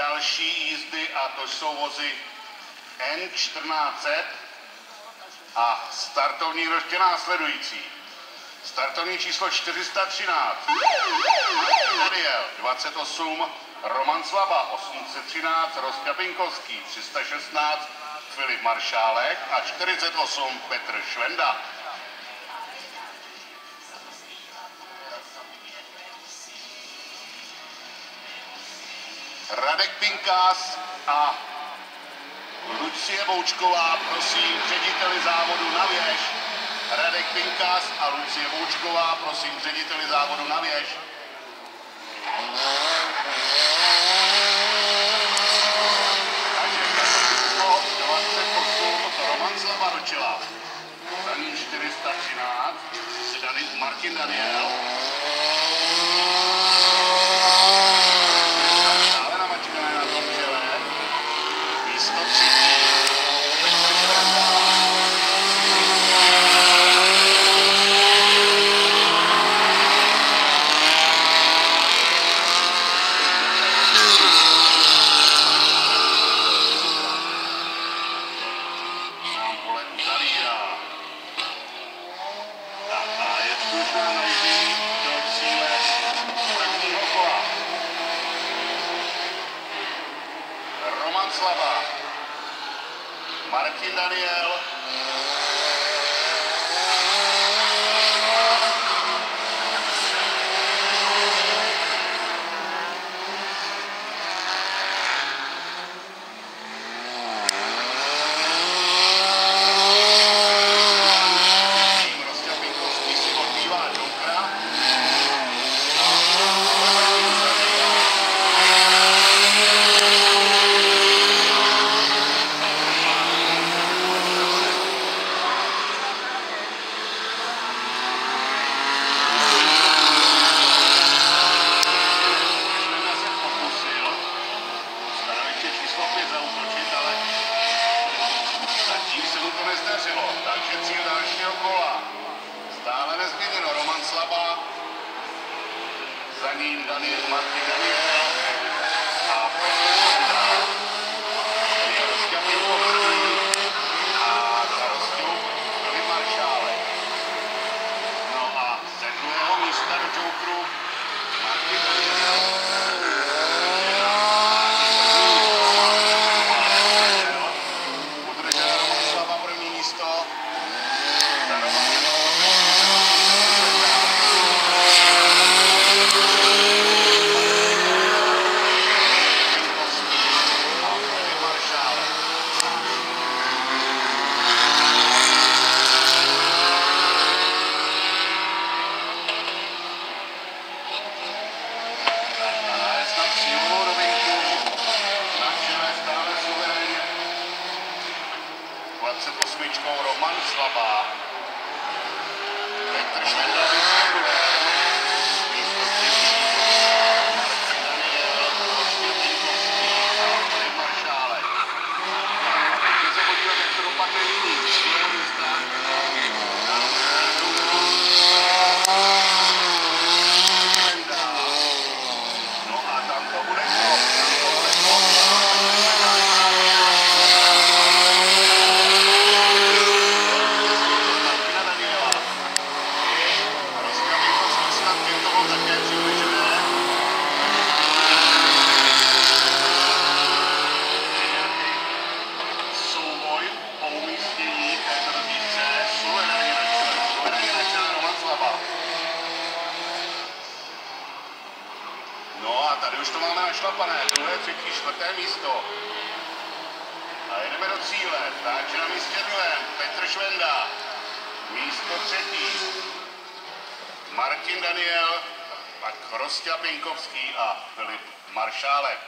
další jízdy a to jsou vozy N1400 a startovní roště následující. Startovní číslo 413. Daniel 28, Roman Slaba 813, Rostka Pinkovský 316, Filip Maršálek a 48 Petr Švenda. Radek Pinkás a Lucie Boučková, prosím řediteli závodu na věž. Radek Pinkás a Lucie Boučková, prosím řediteli závodu na věž. Takže číslo 28 Roman Slava Ročila. Za ním 413 Dani, Martin Daniel. Stále namačkané na tom čele. Místo třetí. Petr Švenda. Nám pole uzavírá. A, a je slušná nouzí do cíle prvního kola. Roman Slava, Martin Daniel, nezměněno. Roman Slaba, za ním Daniel Martin Daniel a Petr Švenda. Je rozťapil poprvé a za rozťup Filip Maršálek. No a ze druhého místa do Jokeru Martin Daniel. Udržel Roman Slava první místo. Za Romanem Pinkovský a Filip Maršálek. A najezd na cílovou rovinku. Na čele stále suverénně 28. Roman Slabá. Petr Švenda No a máme našlapané. Druhé, třetí, čtvrté místo. A jedeme do cíle. Takže na místě druhém Petr Švenda. Místo třetí Martin Daniel, pak Rostia Pinkovský a Filip Maršálek.